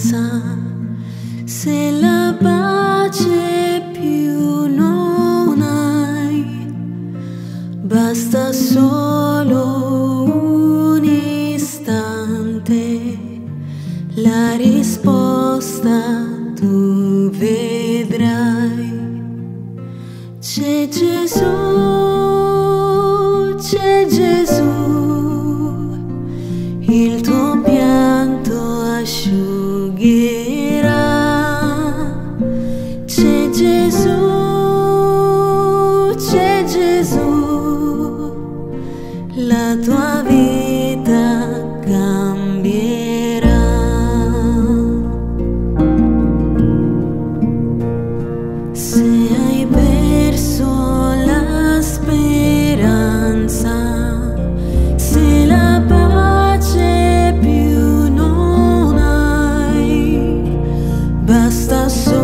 distanza, se la pace più non hai, basta solo un istante, la risposta tu vedrai. C'è Gesù, c'è Gesù, il tuo pianto asciuga asciugherà. C'è Gesù, c'è Gesù, la tua vita cambierà. Basta solo